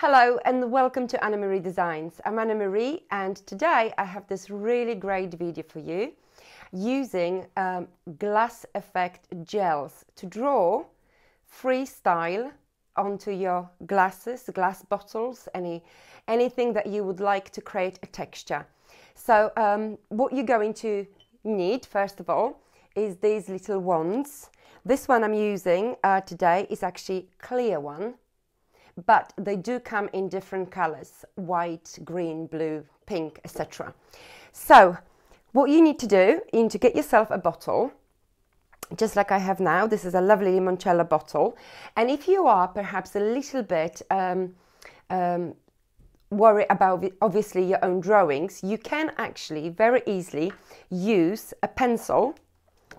Hello and welcome to Anna Marie Designs. I'm Anna Marie and today I have this really great video for you using um, glass effect gels to draw freestyle onto your glasses, glass bottles, any anything that you would like to create a texture. So um, what you're going to need first of all is these little wands. This one I'm using uh, today is actually clear one but they do come in different colors white, green, blue, pink, etc. So, what you need to do is to get yourself a bottle, just like I have now. This is a lovely limoncello bottle, and if you are perhaps a little bit um, um, worried about obviously your own drawings, you can actually very easily use a pencil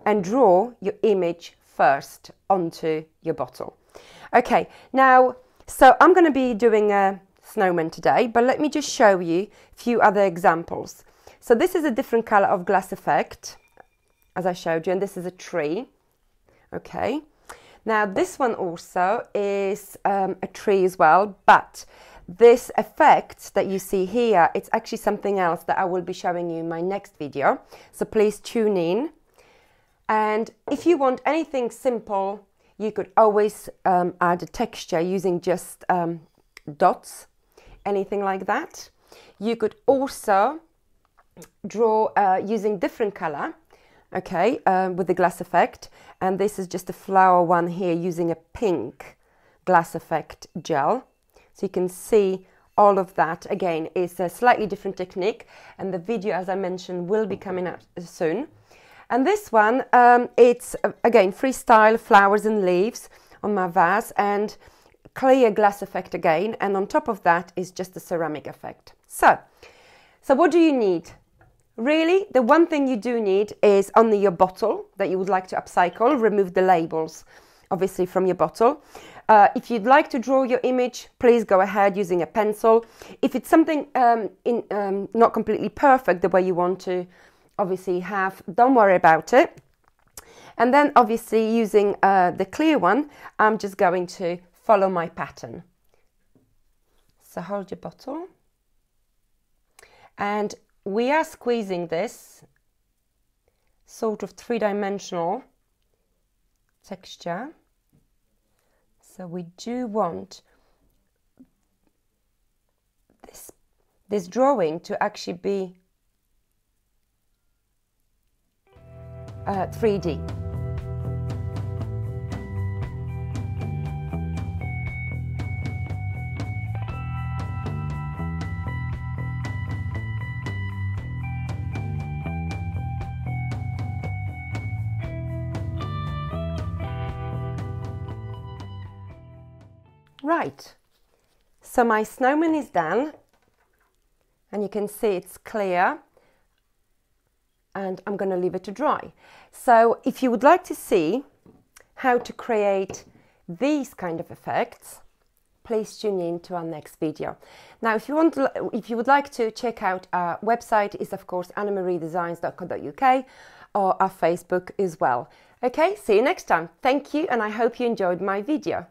and draw your image first onto your bottle. Okay, now so I'm going to be doing a snowman today, but let me just show you a few other examples. So this is a different color of glass effect, as I showed you, and this is a tree. Okay. Now this one also is um, a tree as well, but this effect that you see here, it's actually something else that I will be showing you in my next video. So please tune in. And if you want anything simple you could always um, add a texture using just um, dots, anything like that. You could also draw uh, using different color, okay, um, with the glass effect. And this is just a flower one here using a pink glass effect gel. So you can see all of that again is a slightly different technique and the video as I mentioned will be coming out soon. And this one, um, it's uh, again freestyle flowers and leaves on my vase and clear glass effect again. And on top of that is just the ceramic effect. So, so what do you need? Really, the one thing you do need is only your bottle that you would like to upcycle, remove the labels obviously from your bottle. Uh, if you'd like to draw your image, please go ahead using a pencil. If it's something um, in, um, not completely perfect the way you want to obviously have, don't worry about it. And then obviously using uh, the clear one, I'm just going to follow my pattern. So hold your bottle. And we are squeezing this sort of three-dimensional texture. So we do want this, this drawing to actually be uh, 3D. Right, so my snowman is done and you can see it's clear and I'm going to leave it to dry. So if you would like to see how to create these kind of effects, please tune in to our next video. Now, if you want, if you would like to check out our website, is of course annamariedesigns.co.uk or our Facebook as well. Okay, see you next time. Thank you, and I hope you enjoyed my video.